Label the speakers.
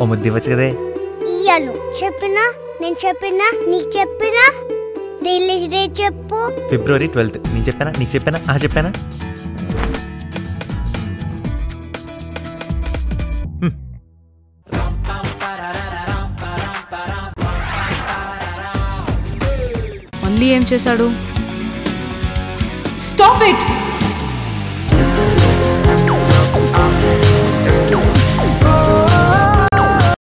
Speaker 1: ఓ ముద్దు ఇవ్వచ్చు కదే.
Speaker 2: ఇయ్యను చెప్పినా నేను చెప్పినా నీకు చెప్పినా రిలీజ్ డేట్ చెప్పు.
Speaker 1: February twelfth. నేను చెప్పానా? నీకు చెప్పానా? ఆ చెప్పానా?
Speaker 3: మళ్ళీ ఏం చేశాడు? Stop it